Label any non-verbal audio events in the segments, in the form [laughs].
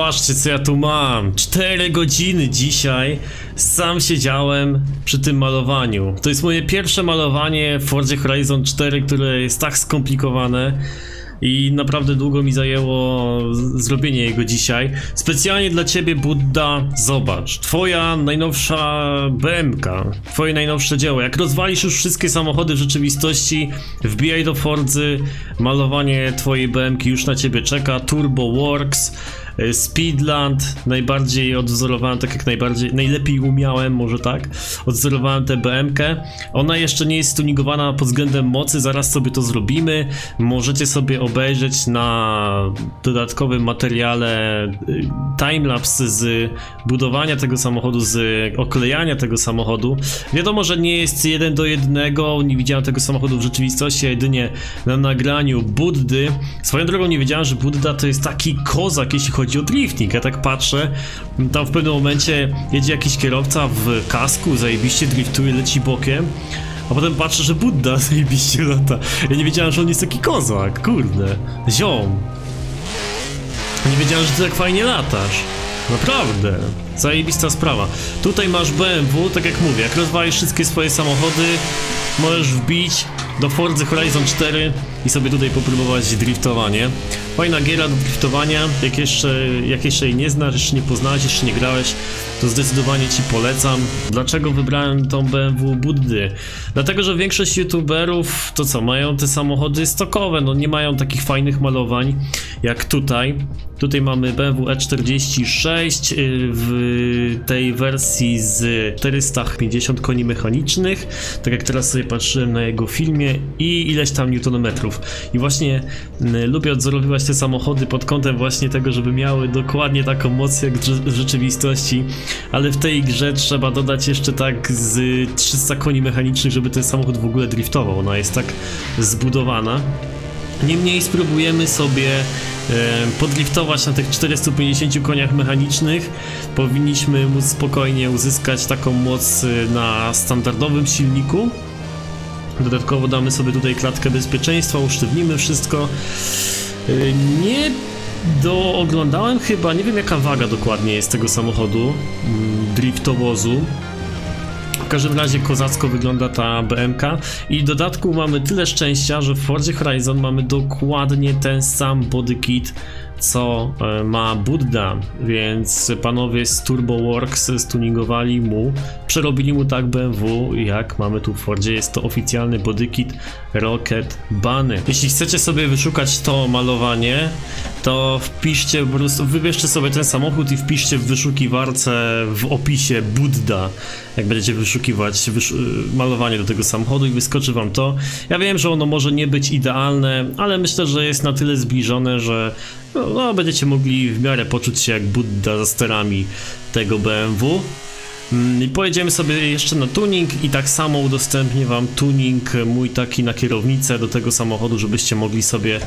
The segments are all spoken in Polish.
patrzcie co ja tu mam. 4 godziny dzisiaj sam siedziałem przy tym malowaniu. To jest moje pierwsze malowanie w Forzie Horizon 4, które jest tak skomplikowane. I naprawdę długo mi zajęło zrobienie jego dzisiaj. Specjalnie dla ciebie, Budda, zobacz. Twoja najnowsza BMK, twoje najnowsze dzieło. Jak rozwalisz już wszystkie samochody w rzeczywistości, wbijaj do Fordzy, malowanie twojej BMK już na ciebie czeka. Turbo Works. Y, Speedland, najbardziej odwzorowałem, tak jak najbardziej, najlepiej umiałem, może tak, odwzorowałem tę BMK. Ona jeszcze nie jest tunigowana pod względem mocy, zaraz sobie to zrobimy. Możecie sobie obejrzeć na dodatkowym materiale y, timelapse z budowania tego samochodu, z oklejania tego samochodu. Wiadomo, że nie jest jeden do jednego, nie widziałem tego samochodu w rzeczywistości, a jedynie na nagraniu Buddy. Swoją drogą nie wiedziałem, że Budda to jest taki kozak, jeśli chodzi o drifting. Ja tak patrzę, tam w pewnym momencie jedzie jakiś kierowca w kasku, zajebiście driftuje, leci bokiem. A potem patrzę, że Budda [laughs] zajebiście lata. Ja nie wiedziałem, że on jest taki kozak, kurde. Ziom. Nie wiedziałem, że ty tak fajnie latasz. Naprawdę. Zajebista sprawa. Tutaj masz BMW, tak jak mówię, jak rozwalisz wszystkie swoje samochody, możesz wbić do Forza Horizon 4 i sobie tutaj popróbować driftowanie. Fajna giera do driftowania, jak jeszcze, jak jeszcze jej nie znasz, jeszcze nie poznałeś, jeszcze nie grałeś, to zdecydowanie ci polecam. Dlaczego wybrałem tą BMW Buddy? Dlatego, że większość youtuberów to co, mają te samochody stokowe, no nie mają takich fajnych malowań jak tutaj. Tutaj mamy BMW E46 y, w tej wersji z 450 koni mechanicznych, tak jak teraz sobie patrzyłem na jego filmie i ileś tam newtonometrów. I właśnie y, lubię odzorowywać te samochody pod kątem właśnie tego, żeby miały dokładnie taką moc jak w rzeczywistości, ale w tej grze trzeba dodać jeszcze tak z 300 koni mechanicznych, żeby ten samochód w ogóle driftował. Ona jest tak zbudowana. Niemniej spróbujemy sobie e, podliftować na tych 450 koniach mechanicznych. Powinniśmy móc spokojnie uzyskać taką moc e, na standardowym silniku. Dodatkowo damy sobie tutaj klatkę bezpieczeństwa, usztywnimy wszystko. E, Nie dooglądałem chyba, nie wiem jaka waga dokładnie jest tego samochodu, mm, driftowozu. W każdym razie kozacko wygląda ta BMK i w dodatku mamy tyle szczęścia, że w Forzie Horizon mamy dokładnie ten sam body kit co e, ma Budda, więc panowie z Turbo Works stuningowali mu, przerobili mu tak BMW, jak mamy tu w Fordzie, jest to oficjalny bodykit Rocket Bunny. Jeśli chcecie sobie wyszukać to malowanie, to wpiszcie po prostu, wybierzcie sobie ten samochód i wpiszcie w wyszukiwarce w opisie Budda, jak będziecie wyszukiwać wyszu malowanie do tego samochodu i wyskoczy wam to. Ja wiem, że ono może nie być idealne, ale myślę, że jest na tyle zbliżone, że no, no, będziecie mogli w miarę poczuć się jak Budda za sterami tego BMW. Mm, I pojedziemy sobie jeszcze na tuning i tak samo udostępnię wam tuning mój taki na kierownicę do tego samochodu, żebyście mogli sobie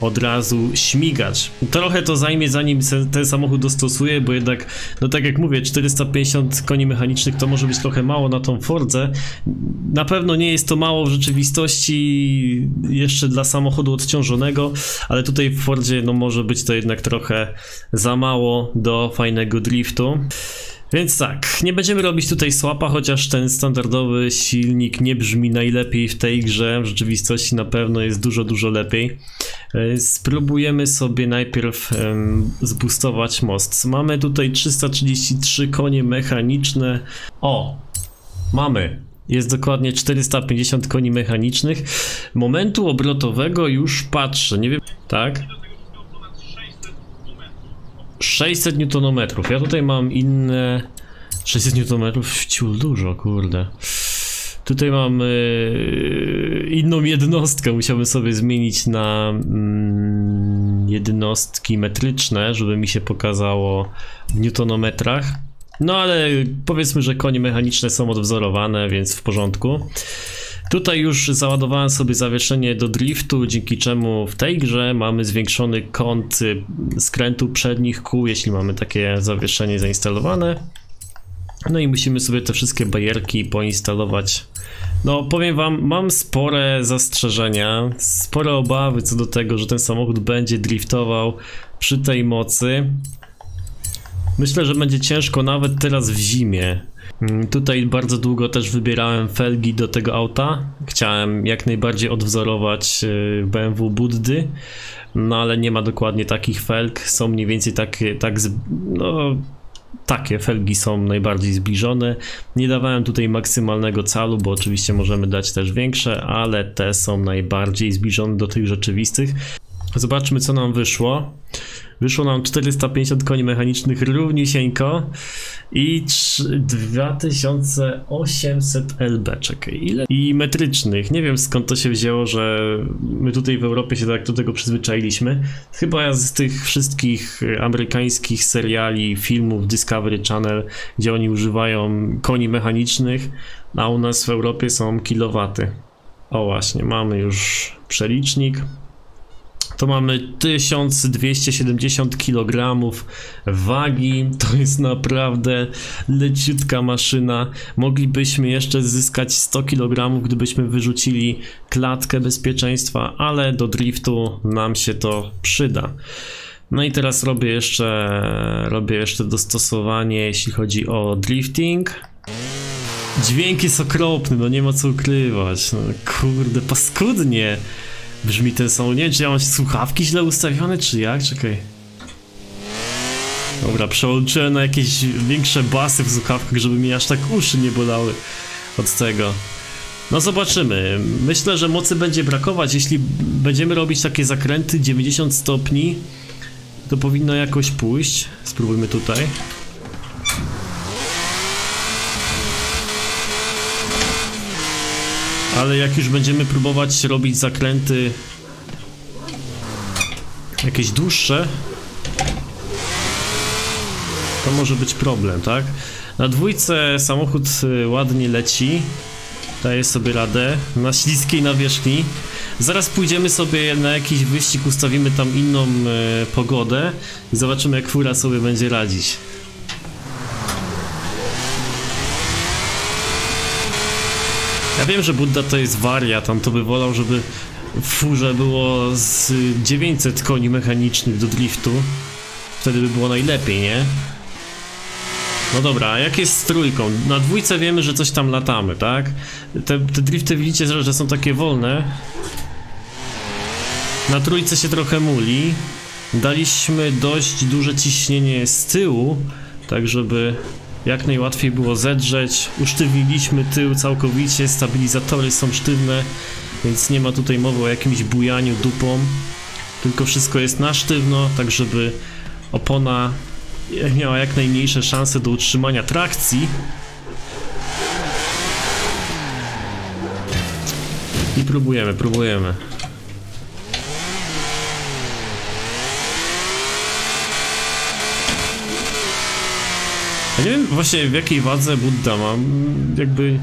od razu śmigać. Trochę to zajmie zanim ten samochód dostosuję, bo jednak, no tak jak mówię, 450 koni mechanicznych to może być trochę mało na tą Fordzę. Na pewno nie jest to mało w rzeczywistości jeszcze dla samochodu odciążonego, ale tutaj w Fordzie no może być to jednak trochę za mało do fajnego driftu. Więc tak, nie będziemy robić tutaj słapa, chociaż ten standardowy silnik nie brzmi najlepiej w tej grze. W rzeczywistości na pewno jest dużo, dużo lepiej. E, Spróbujemy sobie najpierw em, zboostować most. Mamy tutaj 333 konie mechaniczne. O, mamy. Jest dokładnie 450 koni mechanicznych. Momentu obrotowego już patrzę, nie wiem, tak? 600 Nm. Ja tutaj mam inne. 600 Nm, wciul dużo, kurde. Tutaj mam yy, inną jednostkę. Musiałbym sobie zmienić na mm, jednostki metryczne, żeby mi się pokazało w newtonometrach. No ale powiedzmy, że konie mechaniczne są odwzorowane, więc w porządku. Tutaj już załadowałem sobie zawieszenie do driftu, dzięki czemu w tej grze mamy zwiększony kąt y, skrętu przednich kół, jeśli mamy takie zawieszenie zainstalowane. No i musimy sobie te wszystkie bajerki poinstalować. No powiem wam, mam spore zastrzeżenia, spore obawy co do tego, że ten samochód będzie driftował przy tej mocy. Myślę, że będzie ciężko nawet teraz w zimie. Mm, Tutaj bardzo długo też wybierałem felgi do tego auta. Chciałem jak najbardziej odwzorować y, BMW Buddy, no ale nie ma dokładnie takich felg. Są mniej więcej takie, tak, no, takie felgi są najbardziej zbliżone. Nie dawałem tutaj maksymalnego calu, bo oczywiście możemy dać też większe, ale te są najbardziej zbliżone do tych rzeczywistych. Zobaczmy co nam wyszło. Wyszło nam 450 koni mechanicznych równiusieńko i trz- 2800 LB, czekaj, ile? I metrycznych. Nie wiem skąd to się wzięło, że my tutaj w Europie się tak do tego przyzwyczailiśmy. Chyba z tych wszystkich amerykańskich seriali, filmów Discovery Channel, gdzie oni używają koni mechanicznych, a u nas w Europie są kilowaty. O właśnie, mamy już przelicznik. To mamy 1270 kg wagi. To jest naprawdę leciutka maszyna. Moglibyśmy jeszcze zyskać 100 kg, gdybyśmy wyrzucili klatkę bezpieczeństwa, ale do driftu nam się to przyda. No i teraz robię jeszcze, robię jeszcze dostosowanie, jeśli chodzi o drifting. Dźwięk jest okropny, no nie ma co ukrywać. No, kurde, paskudnie brzmi ten samochód. Nie czy ja mam słuchawki źle ustawione, czy jak? Czekaj. Dobra, przełączyłem na jakieś większe basy w słuchawkach, żeby mi aż tak uszy nie bolały od tego. No zobaczymy. Myślę, że mocy będzie brakować. Jeśli będziemy robić takie zakręty 90 stopni, to powinno jakoś pójść. Spróbujmy tutaj. Ale jak już będziemy próbować robić zakręty jakieś dłuższe, to może być problem, tak? Na dwójce samochód y, ładnie leci, daje sobie radę na śliskiej nawierzchni. Zaraz pójdziemy sobie na jakiś wyścig, ustawimy tam inną e, pogodę i zobaczymy jak fura sobie będzie radzić. Ja wiem, że Budda to jest wariat, on to by wolał, żeby w furze było z 900 koni mechanicznych do driftu. Wtedy by było najlepiej, nie? No dobra, a jak jest z trójką? Na dwójce wiemy, że coś tam latamy, tak? Te, te drifty widzicie, że, że są takie wolne. Na trójce się trochę muli. Daliśmy dość duże ciśnienie z tyłu, tak żeby jak najłatwiej było zedrzeć. Usztywniliśmy tył całkowicie, stabilizatory są sztywne, więc nie ma tutaj mowy o jakimś bujaniu dupą. Tylko wszystko jest na sztywno, tak żeby opona miała jak najmniejsze szanse do utrzymania trakcji. I próbujemy, próbujemy. Ja nie wiem właśnie w jakiej wadze Buddha mam. Jakby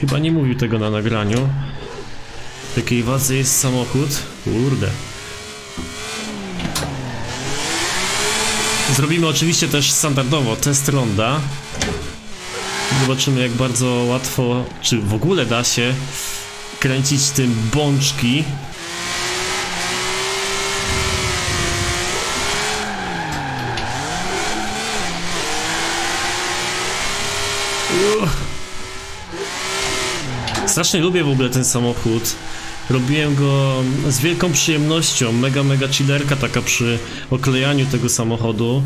chyba nie mówił tego na nagraniu. W jakiej wadze jest samochód? Kurde. Zrobimy oczywiście też standardowo test ronda. Zobaczymy jak bardzo łatwo, czy w ogóle da się kręcić tym bączki. Uff. Strasznie lubię w ogóle ten samochód. Robiłem go z wielką przyjemnością. Mega, mega chillerka taka przy oklejaniu tego samochodu.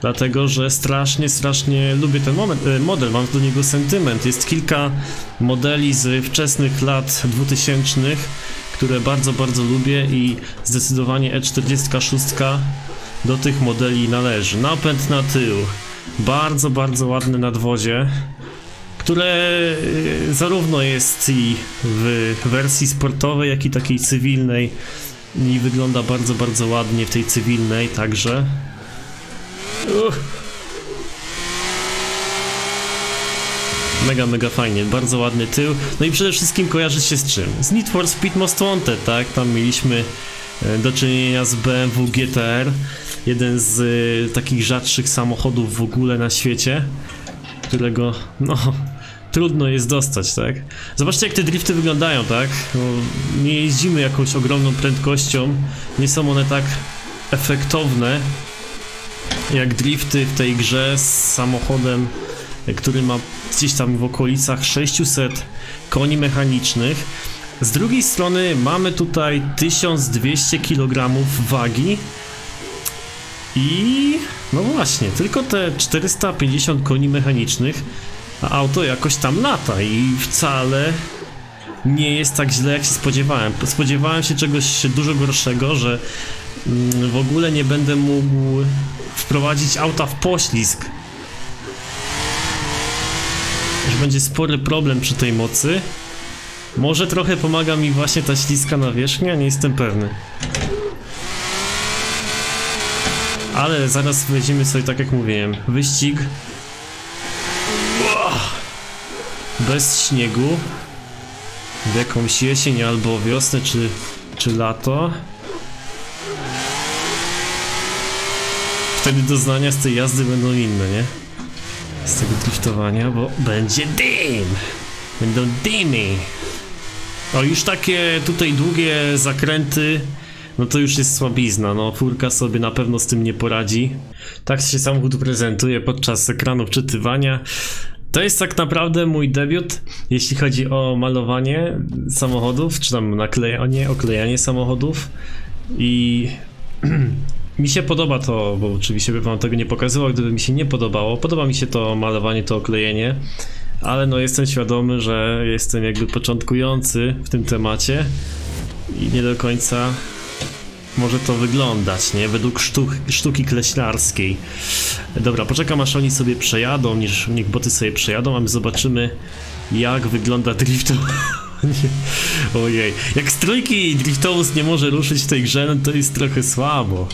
Dlatego, że strasznie, strasznie lubię ten moment, e, model, mam do niego sentyment. Jest kilka modeli z wczesnych lat 2000, które bardzo, bardzo lubię i zdecydowanie E46 do tych modeli należy. Napęd na tył. Bardzo, bardzo ładne nadwozie które y, zarówno jest i w wersji sportowej, jak i takiej cywilnej i wygląda bardzo, bardzo ładnie w tej cywilnej także. Uch. Mega, mega fajnie, bardzo ładny tył. No i przede wszystkim kojarzy się z czym? Z Need for Speed Most Wanted, tak? Tam mieliśmy e, do czynienia z BMW GTR, jeden z y, takich rzadszych samochodów w ogóle na świecie, którego, no, trudno jest dostać, tak? Zobaczcie jak te drifty wyglądają, tak? No, nie jeździmy jakąś ogromną prędkością, nie są one tak efektowne. jak drifty w tej grze z samochodem, który ma gdzieś tam w okolicach 600 koni mechanicznych. Z drugiej strony mamy tutaj 1200 kg wagi i no właśnie, tylko te 450 koni mechanicznych, a auto jakoś tam lata i wcale nie jest tak źle jak się spodziewałem. Spodziewałem się czegoś dużo gorszego, że mm, w ogóle nie będę mógł wprowadzić auta w poślizg. Że będzie spory problem przy tej mocy. Może trochę pomaga mi właśnie ta śliska nawierzchnia, nie jestem pewny. Ale zaraz weźmiemy sobie, tak jak mówiłem, wyścig. Bez śniegu. W jakąś jesień albo wiosnę, czy, czy lato. Wtedy doznania z tej jazdy będą inne, nie? Z tego driftowania, bo będzie dym! Będą dymy! O, już takie tutaj długie zakręty, no to już jest słabizna, no furka sobie na pewno z tym nie poradzi. Tak się samochód prezentuje podczas ekranu wczytywania. To jest tak naprawdę mój debiut, jeśli chodzi o malowanie samochodów, czy tam naklejanie, oklejanie samochodów i [clears throat] mi się podoba to, bo oczywiście bym wam tego nie pokazywał, gdyby mi się nie podobało. Podoba mi się to malowanie, to oklejenie, ale no jestem świadomy, że jestem jakby początkujący w tym temacie i nie do końca może to wyglądać, nie? Według sztuk, sztuki kleślarskiej. Dobra, poczekam aż oni sobie przejadą, niż, niech boty sobie przejadą, a my zobaczymy jak wygląda driftowanie. [laughs] Ojej, jak z trójki driftowóz nie może ruszyć w tej grze, no to jest trochę słabo.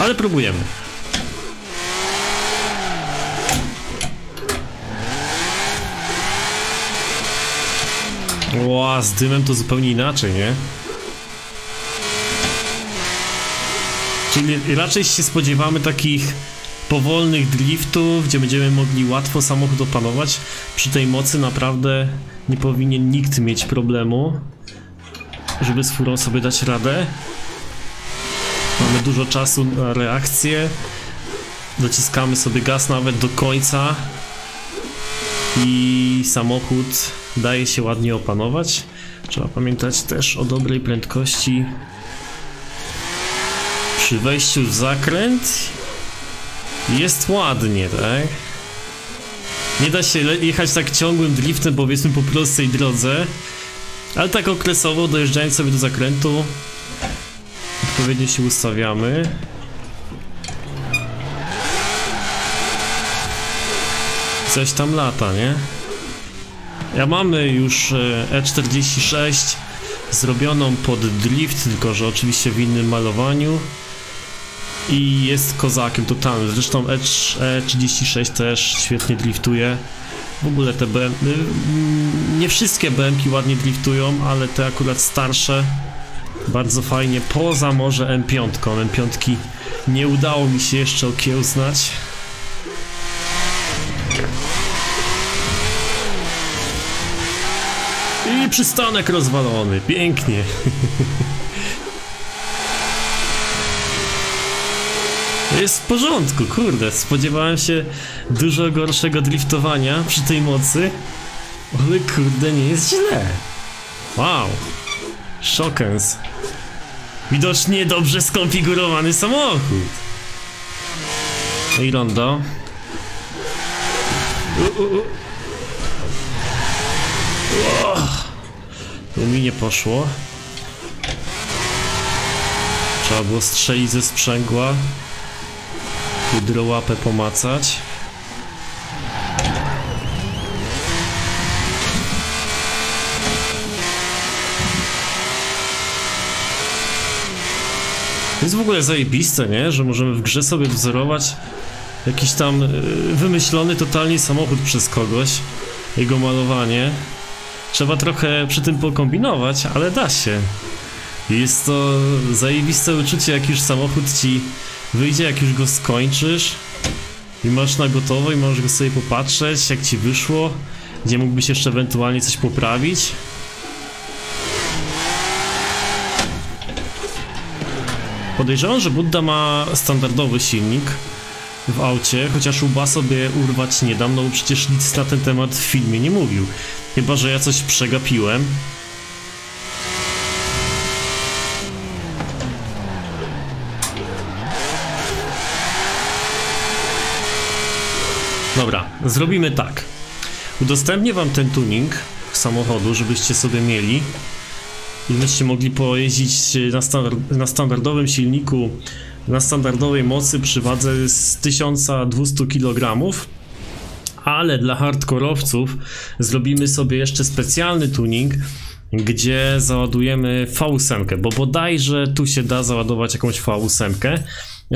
Ale próbujemy. Ła, z dymem to zupełnie inaczej, nie? Czyli raczej się spodziewamy takich powolnych driftów, gdzie będziemy mogli łatwo samochód opanować. Przy tej mocy naprawdę nie powinien nikt mieć problemu, żeby z furą sobie dać radę. Mamy dużo czasu na reakcję. Dociskamy sobie gaz nawet do końca. I samochód daje się ładnie opanować. Trzeba pamiętać też o dobrej prędkości przy wejściu w zakręt jest ładnie, tak? Nie da się jechać tak ciągłym driftem, powiedzmy po prostej drodze, ale tak okresowo, dojeżdżając sobie do zakrętu, odpowiednio się ustawiamy. Coś tam lata, nie? Ja mamy już E46 e zrobioną pod drift, tylko że oczywiście w innym malowaniu i jest kozakiem totalnym. Zresztą E36 też świetnie driftuje. W ogóle te BM... Y, nie wszystkie BMki ładnie driftują, ale te akurat starsze bardzo fajnie. Poza może M5. M5 nie udało mi się jeszcze okiełznać. I przystanek rozwalony. Pięknie. [laughs] Jest w porządku, kurde. Spodziewałem się dużo gorszego driftowania przy tej mocy. Ale kurde, nie jest źle. Wow. Szokens. Widocznie dobrze skonfigurowany samochód. I rondo. U, u, u. Tu mi nie poszło. Trzeba było strzelić ze sprzęgła hydrołapę pomacać. Jest w ogóle zajebiste, nie? Że możemy w grze sobie wzorować jakiś tam y, wymyślony totalnie samochód przez kogoś, jego malowanie. Trzeba trochę przy tym pokombinować, ale da się. Jest to zajebiste uczucie, jak już samochód ci wyjdzie, jak już go skończysz i masz na gotowo i możesz go sobie popatrzeć, jak ci wyszło, gdzie mógłbyś jeszcze ewentualnie coś poprawić. Podejrzewam, że Budda ma standardowy silnik w aucie, chociaż łba sobie urwać nie dam, no bo przecież nic na ten temat w filmie nie mówił. Chyba, że ja coś przegapiłem. Dobra, zrobimy tak. Udostępnię wam ten tuning samochodu, żebyście sobie mieli i byście mogli pojeździć na, standard, na standardowym silniku, na standardowej mocy przy wadze z 1200 kg. Ale dla hardkorowców zrobimy sobie jeszcze specjalny tuning, gdzie załadujemy V8, bo bodajże tu się da załadować jakąś V8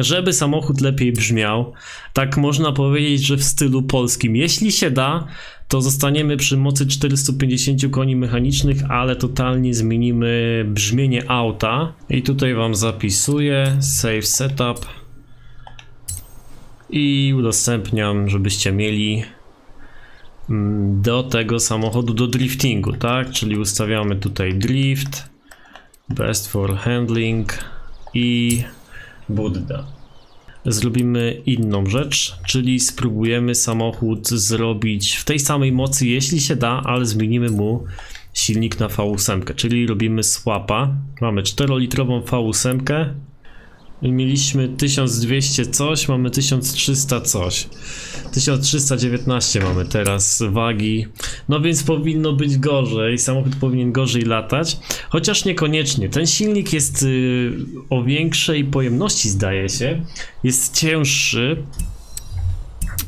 żeby samochód lepiej brzmiał. Tak można powiedzieć, że w stylu polskim. Jeśli się da, to zostaniemy przy mocy 450 koni mechanicznych, ale totalnie zmienimy brzmienie auta. I tutaj Wam zapisuję Save Setup i udostępniam, żebyście mieli mm, do tego samochodu do driftingu, tak? Czyli ustawiamy tutaj drift, best for handling i Buddha. Zrobimy inną rzecz, czyli spróbujemy samochód zrobić w tej samej mocy, jeśli się da, ale zmienimy mu silnik na V8, czyli robimy swapa. Mamy 4-litrową V8, Mieliśmy 1200 coś, mamy 1300 coś. 1319 mamy teraz wagi. No więc powinno być gorzej, samochód powinien gorzej latać. Chociaż niekoniecznie. Ten silnik jest y, o większej pojemności zdaje się. Jest cięższy.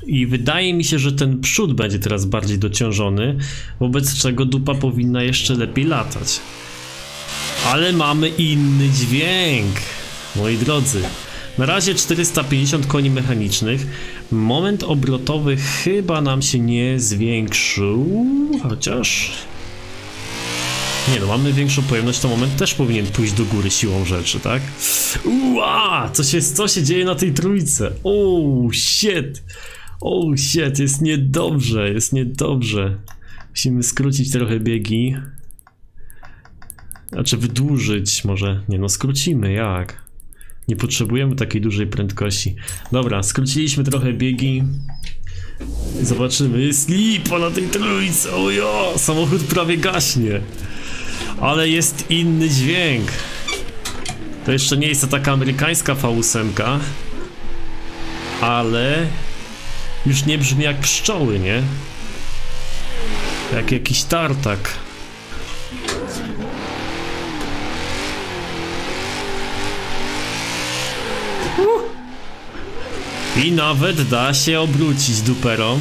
I wydaje mi się, że ten przód będzie teraz bardziej dociążony, wobec czego dupa powinna jeszcze lepiej latać. Ale mamy inny dźwięk. Moi drodzy, na razie 450 koni mechanicznych. Moment obrotowy chyba nam się nie zwiększył, chociaż... Nie no, mamy większą pojemność, to moment też powinien pójść do góry siłą rzeczy, tak? Ua! Co się, co się dzieje na tej trójce? Oh, shit! Oh, shit, jest niedobrze, jest niedobrze. Musimy skrócić trochę biegi. Znaczy wydłużyć może. Nie no, skrócimy, jak? Nie potrzebujemy takiej dużej prędkości. Dobra, skróciliśmy trochę biegi. Zobaczymy, jest lipa na tej trójce, ojo, samochód prawie gaśnie. Ale jest inny dźwięk. To jeszcze nie jest to taka amerykańska V8, ale już nie brzmi jak pszczoły, nie? Jak jakiś tartak. I nawet da się obrócić duperą.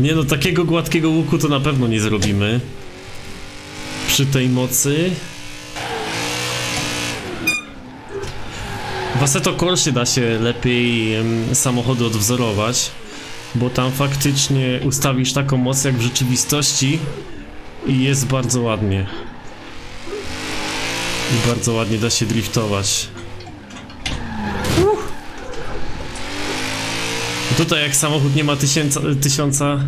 Nie no, takiego gładkiego łuku to na pewno nie zrobimy. Przy tej mocy. W Assetto Corsie da się lepiej um, samochody odwzorować, bo tam faktycznie ustawisz taką moc jak w rzeczywistości i jest bardzo ładnie. I bardzo ładnie da się driftować. Tutaj jak samochód nie ma tysiąca, tysiąca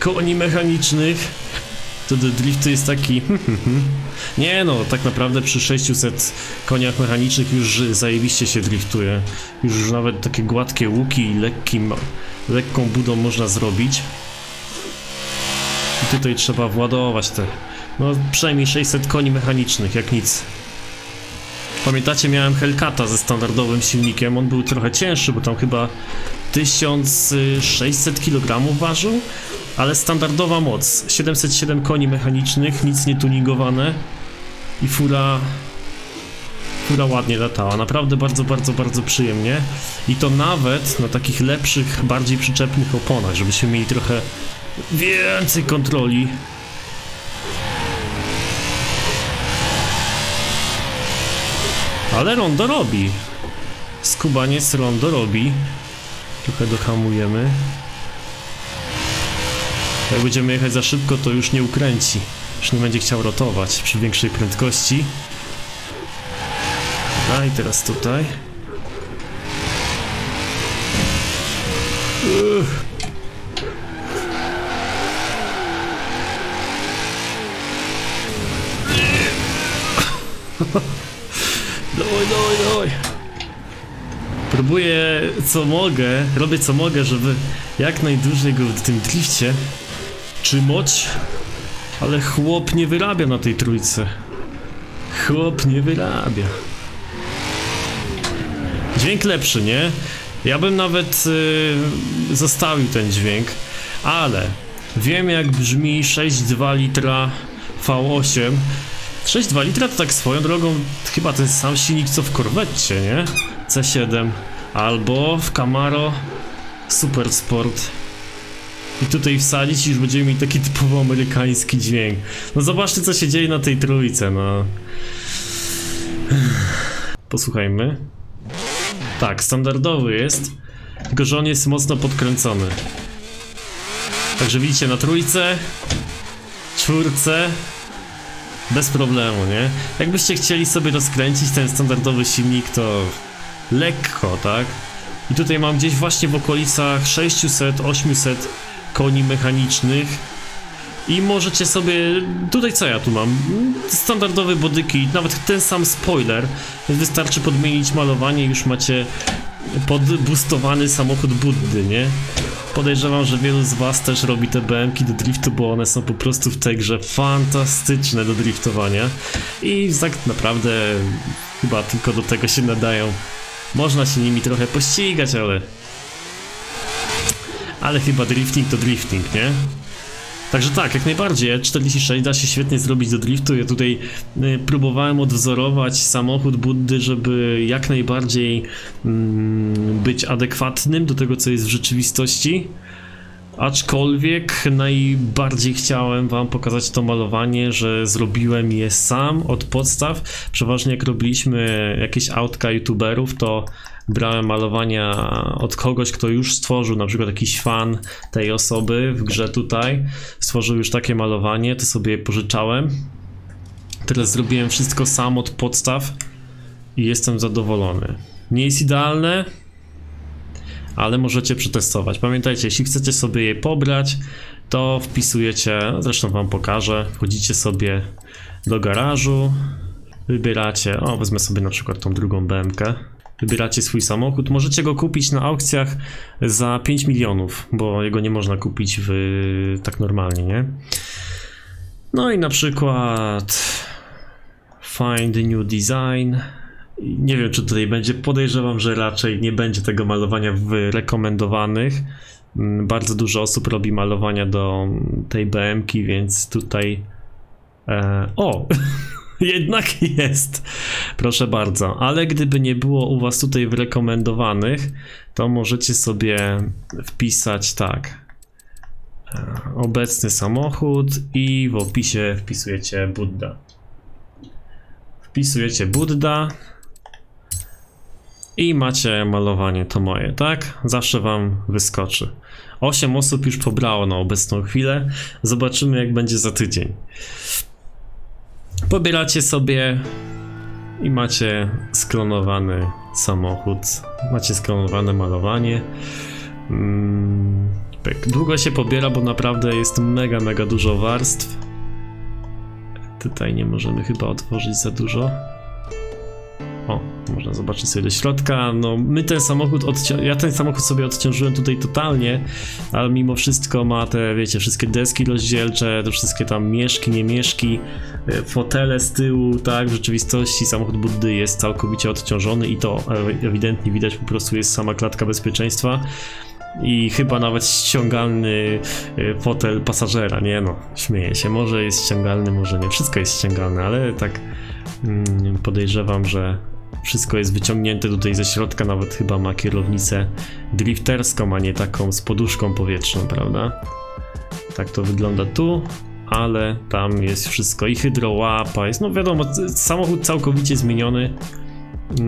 koni mechanicznych, to do driftu jest taki... nie no, tak naprawdę przy 600 koniach mechanicznych już zajebiście się driftuje. Już nawet takie gładkie łuki i lekkim, lekką budą można zrobić. I tutaj trzeba władować te, no przynajmniej 600 koni mechanicznych, jak nic. Pamiętacie, miałem Hellcata ze standardowym silnikiem, on był trochę cięższy, bo tam chyba 1600 kg ważył, ale standardowa moc, 707 koni mechanicznych, nic nie tuningowane i fura fura ładnie latała, naprawdę bardzo, bardzo, bardzo przyjemnie i to nawet na takich lepszych, bardziej przyczepnych oponach, żebyśmy mieli trochę Więcej kontroli. Ale rondo robi. Skubaniec rondo robi. Trochę dohamujemy. Jak będziemy jechać za szybko, to już nie ukręci. Już nie będzie chciał rotować przy większej prędkości. Dobra, i teraz tutaj. Uff. Dawaj, dawaj, dawaj. Próbuję co mogę, robię co mogę, żeby jak najdłużej go w tym drifcie czymoć, ale chłop nie wyrabia na tej trójce. Chłop nie wyrabia. Dźwięk lepszy, nie? Ja bym nawet yy, zostawił ten dźwięk, ale wiem jak brzmi 6,2 litra V8. 6,2 litra to tak swoją drogą chyba ten sam silnik co w Corvette, nie? C7 albo w Camaro Super Sport. I tutaj wsadzić i już będziemy mieli taki typowo amerykański dźwięk. No zobaczcie co się dzieje na tej trójce, no. Posłuchajmy. Tak, standardowy jest, tylko że on jest mocno podkręcony. Także widzicie na trójce, czwórce, bez problemu, nie? Jakbyście chcieli sobie rozkręcić ten standardowy silnik, to lekko, tak? I tutaj mam gdzieś właśnie w okolicach 600-800 koni mechanicznych i możecie sobie, tutaj co ja tu mam, standardowy bodykit, nawet ten sam spoiler, wystarczy podmienić malowanie i już macie podbustowany samochód Buddy, nie? Podejrzewam, że wielu z was też robi te BMki do driftu, bo one są po prostu w tej grze fantastyczne do driftowania i tak naprawdę chyba tylko do tego się nadają. Można się nimi trochę pościgać, ale... Ale chyba drifting to drifting, nie? Także tak, jak najbardziej, 46 da się świetnie zrobić do driftu. Ja tutaj y, próbowałem odwzorować samochód Buddy, żeby jak najbardziej mm, być adekwatnym do tego, co jest w rzeczywistości. Aczkolwiek najbardziej chciałem wam pokazać to malowanie, że zrobiłem je sam od podstaw. Przeważnie jak robiliśmy jakieś autka youtuberów, to brałem malowania od kogoś, kto już stworzył, na przykład jakiś fan tej osoby w grze tutaj, stworzył już takie malowanie, to sobie pożyczałem. Teraz zrobiłem wszystko sam od podstaw i jestem zadowolony. Nie jest idealne, ale możecie przetestować. Pamiętajcie, jeśli chcecie sobie je pobrać, to wpisujecie, zresztą wam pokażę, wchodzicie sobie do garażu, wybieracie, o wezmę sobie na przykład tą drugą BMK, wybieracie swój samochód, możecie go kupić na aukcjach za 5 milionów, bo jego nie można kupić w, tak normalnie, nie? No i na przykład find new design, nie wiem, czy tutaj będzie. Podejrzewam, że raczej nie będzie tego malowania w rekomendowanych. Mm, bardzo dużo osób robi malowania do tej BM-ki, więc tutaj. E, o! [laughs] Jednak jest. Proszę bardzo. Ale gdyby nie było u Was tutaj w rekomendowanych, to możecie sobie wpisać tak. E, obecny samochód i w opisie wpisujecie Buddha. Wpisujecie Buddha i macie malowanie to moje, tak? Zawsze wam wyskoczy. 8 osób już pobrało na obecną chwilę. Zobaczymy jak będzie za tydzień. Pobieracie sobie i macie sklonowany samochód. Macie sklonowane malowanie. Mm, Długo się pobiera, bo naprawdę jest mega, mega dużo warstw. Tutaj nie możemy chyba otworzyć za dużo. Można zobaczyć sobie do środka. No, my ten samochód, ja ten samochód sobie odciążyłem tutaj totalnie, ale mimo wszystko ma te, wiecie, wszystkie deski rozdzielcze, te wszystkie tam mieszki, nie mieszki, e, fotele z tyłu, tak, w rzeczywistości samochód Buddy jest całkowicie odciążony i to ewidentnie widać, po prostu jest sama klatka bezpieczeństwa i chyba nawet ściągalny e, fotel pasażera, nie no, śmieję się, może jest ściągalny, może nie, wszystko jest ściągalne, ale tak mm, podejrzewam, że wszystko jest wyciągnięte tutaj ze środka, nawet chyba ma kierownicę drifterską, a nie taką z poduszką powietrzną, prawda? Tak to wygląda tu, ale tam jest wszystko i hydrołapa, jest no wiadomo, samochód całkowicie zmieniony.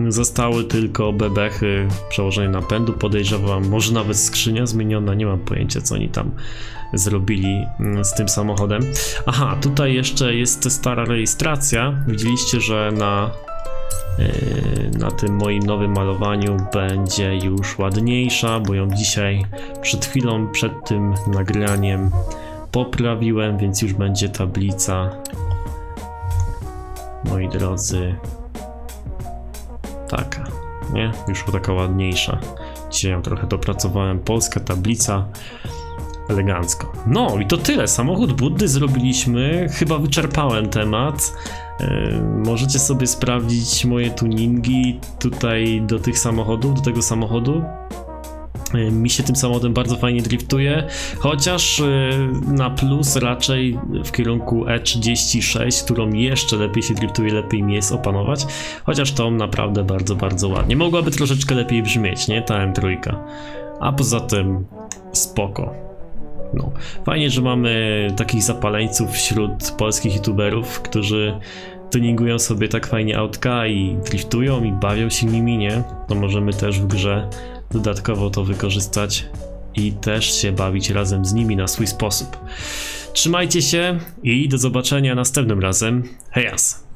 Zostały tylko bebechy, przełożenie napędu, podejrzewam, może nawet skrzynia zmieniona, nie mam pojęcia co oni tam zrobili mm, z tym samochodem. Aha, tutaj jeszcze jest stara rejestracja, widzieliście, że na na tym moim nowym malowaniu będzie już ładniejsza, bo ją dzisiaj przed chwilą, przed tym nagraniem poprawiłem, więc już będzie tablica moi drodzy, taka, nie? Już taka ładniejsza. Dzisiaj ją trochę dopracowałem. Polska tablica. Elegancko. No i to tyle. Samochód Buddy zrobiliśmy. Chyba wyczerpałem temat. Yy, możecie sobie sprawdzić moje tuningi tutaj do tych samochodów, do tego samochodu. Yy, Mi się tym samochodem bardzo fajnie driftuje, chociaż yy, na plus raczej w kierunku E36, którą jeszcze lepiej się driftuje, lepiej mi jest opanować, chociaż tą naprawdę bardzo, bardzo ładnie. Mogłaby troszeczkę lepiej brzmieć, nie? Ta M3. A poza tym spoko. No, fajnie, że mamy takich zapaleńców wśród polskich youtuberów, którzy tuningują sobie tak fajnie autka i driftują i bawią się nimi, nie? To możemy też w grze dodatkowo to wykorzystać i też się bawić razem z nimi na swój sposób. Trzymajcie się i do zobaczenia następnym razem. Hejas!